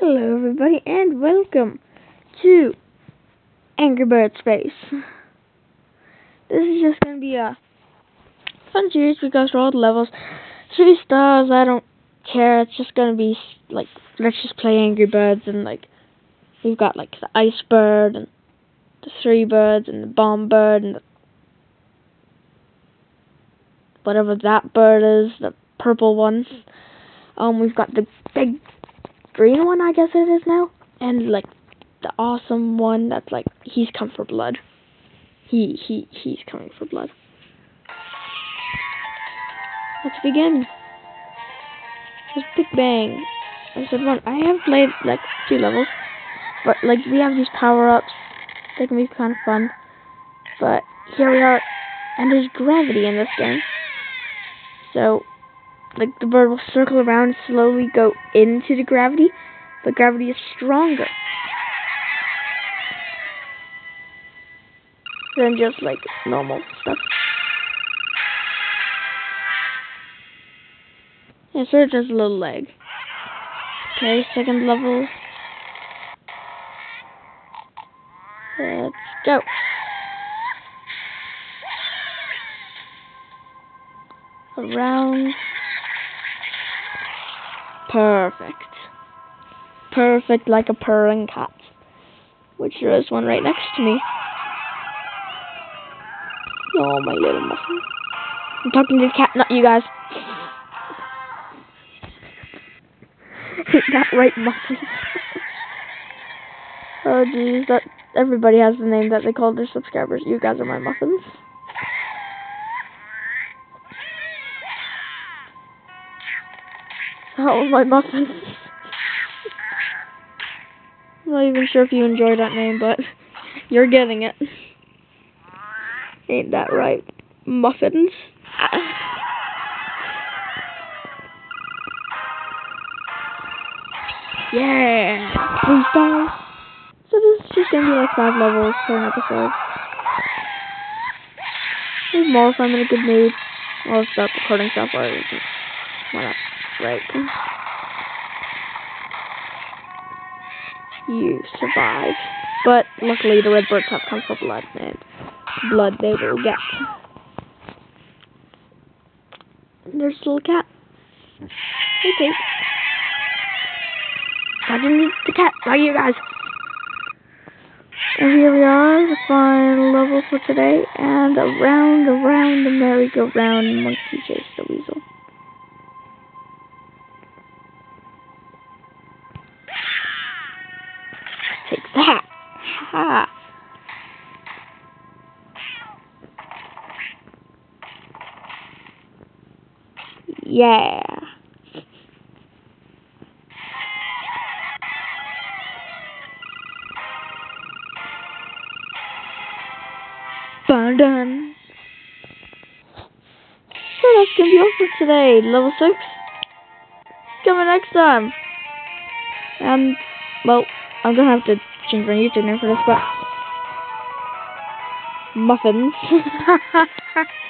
Hello everybody and welcome to Angry Bird Space. This is just to be a fun series because for all levels, three stars, I don't care, it's just to be like, let's just play Angry Birds and like, we've got like the Ice Bird and the Three Birds and the Bomb Bird and the, whatever that bird is, the purple one. Um, we've got the big green one, I guess it is now, and like the awesome one that's like he's come for blood. He he he's coming for blood. Let's begin. Just Big Bang. Episode one. I have played like two levels, but like we have these power ups. They can be kind of fun. But here we are, and there's gravity in this game. So like the bird will circle around and slowly go into the gravity, but gravity is stronger than just like normal stuff. Yeah, so it has a little leg. Okay, second level. Let's go. Around. Perfect. Perfect like a purring cat. Which there is one right next to me. Oh, my little muffin. I'm talking to the cat, not you guys. Ain't that right, muffin? oh, jeez, that everybody has the name that they call their subscribers. You guys are my muffins. How my muffins? I'm not even sure if you enjoy that name, but you're getting it. Ain't that right? Muffins? Yeah! Three stars! So this is just gonna be like five levels per an episode. There's more if I'm in a good mood. I'll stop recording stuff or not? Right. You survive. But luckily the red birds have come for blood and blood they will get. There's a cat. Okay. I didn't need the cat, not you guys. And here we are, the final level for today, and around, around the merry-go-round, monkey chase the weasel. That! Ha! Yeah! Dun! So that's gonna be all for today. Level 6. Coming next time. And, well, I'm gonna have to change my YouTube name for this, but muffins.